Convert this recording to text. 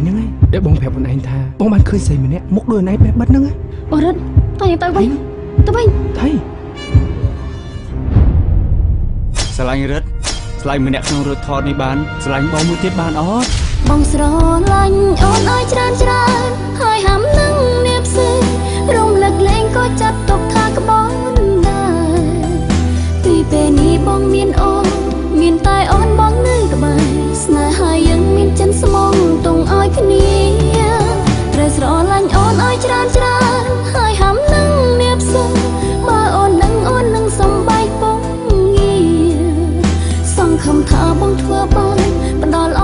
ន្លែងហ្នឹងឯងដែលបងប្រាប់ខ្លួនឯងថាបងបានឃើញស្រីម្នាក់មុខដូចអូនឯងបេះបិទហ្នឹងអូរិតតើយើងទៅវិញទៅវិញថៃស្រឡាញ់រិទ្ធស្រឡាញ់ម្នាក់ក្នុងរត់ថតនេះបានស្រឡាញ់បងមួយទៀតបានអត់បងស្រឡាញ់អូន ឲ្យច្រើនច្រើនហើយហំនឹងនៀបសិនបើអូននឹងអូននឹងសំបែកពងងារសង្ឃឹមថាបងធ្វើបានបដល់